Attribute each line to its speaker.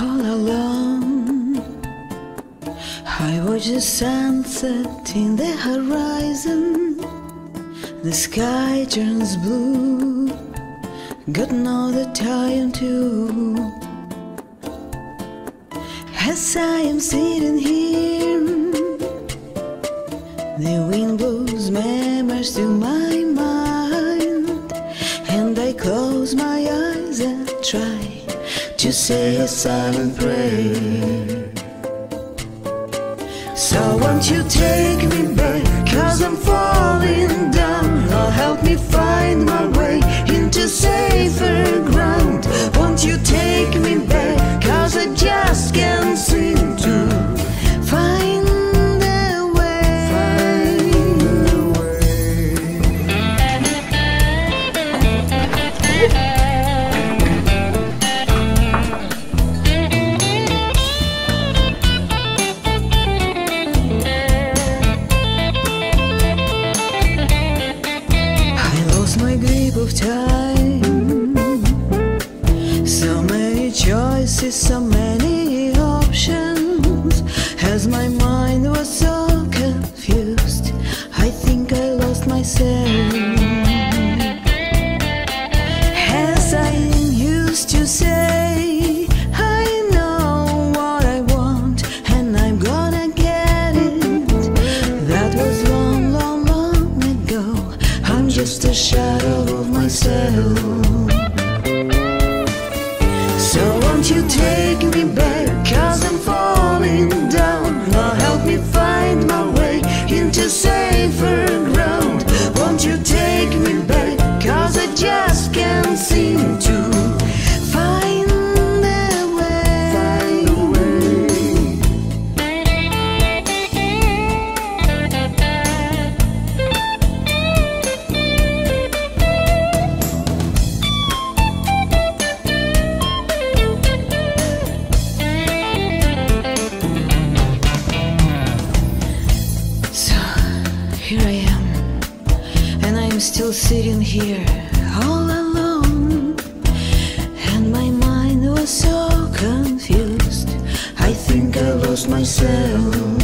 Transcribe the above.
Speaker 1: All alone, I watch the sunset in the horizon. The sky turns blue, got no the time to. As I am sitting here, the wind blows memories to my say a silent prayer. So won't you take Of time. here I am, and I'm still sitting here all alone. And my mind was so confused, I think I lost myself.